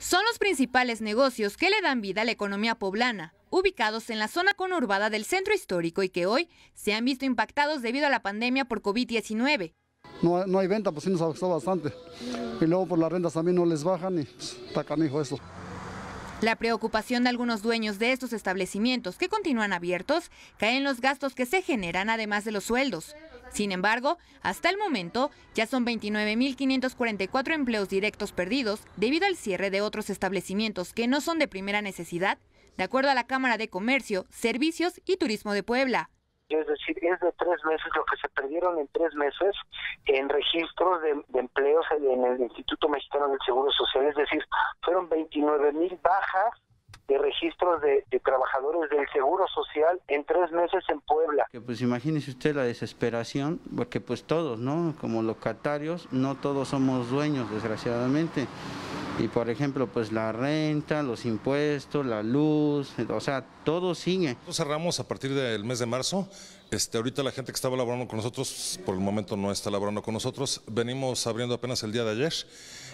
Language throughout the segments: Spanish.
Son los principales negocios que le dan vida a la economía poblana, ubicados en la zona conurbada del centro histórico y que hoy se han visto impactados debido a la pandemia por COVID-19. No, no, hay venta, pues sí nos afectó bastante. Y luego por las rentas también no les bajan y pues, está canijo eso. La preocupación de algunos dueños de estos establecimientos que continúan abiertos cae en los gastos que se generan además de los sueldos. Sin embargo, hasta el momento ya son 29.544 empleos directos perdidos debido al cierre de otros establecimientos que no son de primera necesidad, de acuerdo a la Cámara de Comercio, Servicios y Turismo de Puebla. Es decir, es de tres meses lo que se perdieron en tres meses en registros de, de empleos en el Instituto Mexicano del Seguro Social. Es decir, fueron 29 mil bajas de registros de, de, trabajadores del Seguro Social en tres meses en Puebla. Que pues imagínese usted la desesperación, porque pues todos, ¿no? Como locatarios, no todos somos dueños, desgraciadamente. Y por ejemplo, pues la renta, los impuestos, la luz, o sea, todo sigue. Cerramos a partir del mes de marzo. Este, ahorita la gente que estaba laborando con nosotros, por el momento no está laborando con nosotros. Venimos abriendo apenas el día de ayer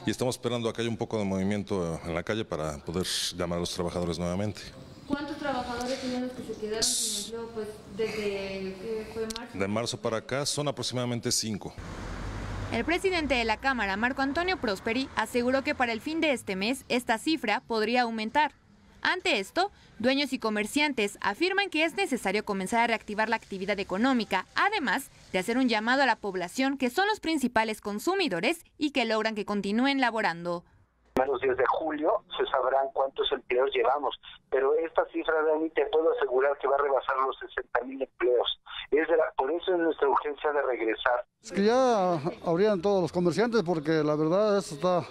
y estamos esperando a que haya un poco de movimiento en la calle para poder llamar a los trabajadores nuevamente. ¿Cuántos trabajadores tenían los que se quedaron sin empleo pues, desde que fue marzo? De marzo para acá son aproximadamente cinco. El presidente de la Cámara, Marco Antonio Prosperi, aseguró que para el fin de este mes esta cifra podría aumentar. Ante esto, dueños y comerciantes afirman que es necesario comenzar a reactivar la actividad económica, además de hacer un llamado a la población que son los principales consumidores y que logran que continúen laborando menos días de julio se sabrán cuántos empleos llevamos, pero esta cifra, Dani, te puedo asegurar que va a rebasar los 60 mil empleos. Es nuestra urgencia de regresar. Es que ya habrían todos los comerciantes porque la verdad eso está,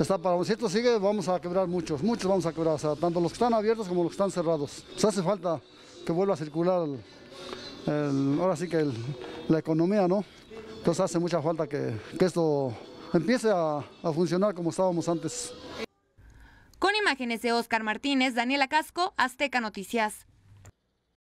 está para si esto sigue vamos a quebrar muchos, muchos vamos a quebrar, o sea, tanto los que están abiertos como los que están cerrados. Pues hace falta que vuelva a circular, el, el, ahora sí que el, la economía, ¿no? Entonces hace mucha falta que, que esto empiece a, a, funcionar como estábamos antes. Con imágenes de Oscar Martínez, Daniela Casco, Azteca Noticias.